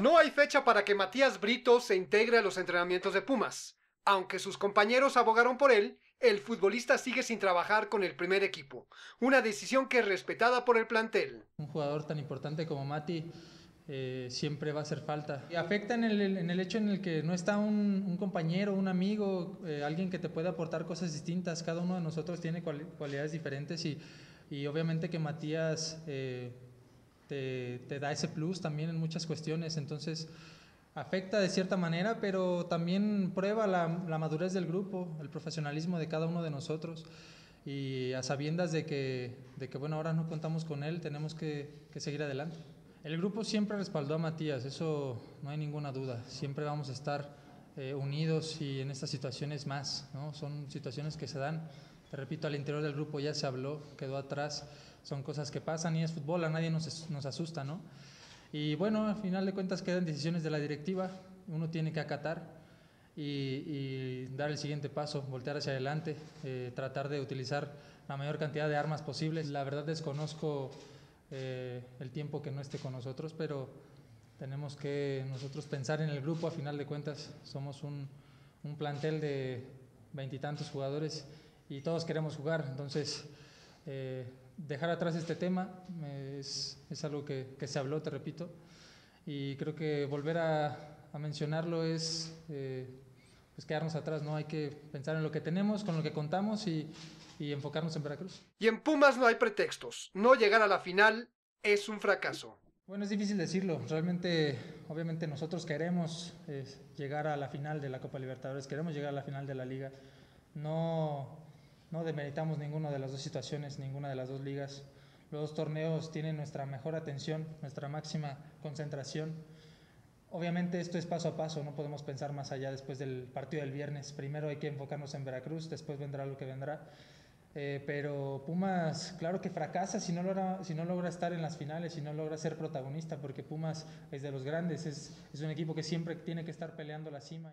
No hay fecha para que Matías Brito se integre a los entrenamientos de Pumas. Aunque sus compañeros abogaron por él, el futbolista sigue sin trabajar con el primer equipo. Una decisión que es respetada por el plantel. Un jugador tan importante como Mati eh, siempre va a hacer falta. Y afecta en el, en el, hecho en el que no está un, compañero, un amigo, eh, alguien que te pueda aportar cosas distintas. Cada uno de nosotros tiene cual, cualidades diferentes y, y, obviamente que Matías eh, te, te, da ese plus también en muchas cuestiones. Entonces afecta de cierta manera, pero también prueba la, la madurez del grupo, el profesionalismo de cada uno de nosotros y a sabiendas de que, de que bueno, ahora no contamos con él, tenemos que, que seguir adelante. El grupo siempre respaldó a Matías, eso no hay ninguna duda. Siempre vamos a estar eh, unidos y en estas situaciones más. ¿no? Son situaciones que se dan, te repito, al interior del grupo ya se habló, quedó atrás. Son cosas que pasan y es fútbol, a nadie nos, nos asusta. ¿no? Y bueno, al final de cuentas quedan decisiones de la directiva, uno tiene que acatar y, y dar el siguiente paso, voltear hacia adelante, eh, tratar de utilizar la mayor cantidad de armas posibles. La verdad desconozco eh, el tiempo que no esté con nosotros, pero tenemos que nosotros pensar en el grupo, a final de cuentas somos un, un plantel de veintitantos jugadores y todos queremos jugar, entonces eh, dejar atrás este tema es, es algo que, que, se habló, te repito, y creo que volver a, a mencionarlo es eh, pues quedarnos atrás, ¿no? Hay que pensar en lo que tenemos, con lo que contamos y, y enfocarnos en Veracruz. Y en Pumas no hay pretextos. No llegar a la final es un fracaso. Bueno, es difícil decirlo. Realmente, obviamente nosotros queremos eh, llegar a la final de la Copa Libertadores, queremos llegar a la final de la liga. No, no demeritamos ninguna de las dos situaciones, ninguna de las dos ligas. Los dos torneos tienen nuestra mejor atención, nuestra máxima concentración. Obviamente esto es paso a paso, no podemos pensar más allá después del partido del viernes. Primero hay que enfocarnos en Veracruz, después vendrá lo que vendrá. Eh, pero Pumas, claro que fracasa si no, logra, si no logra estar en las finales, si no logra ser protagonista, porque Pumas es de los grandes, es, es un equipo que siempre tiene que estar peleando la cima.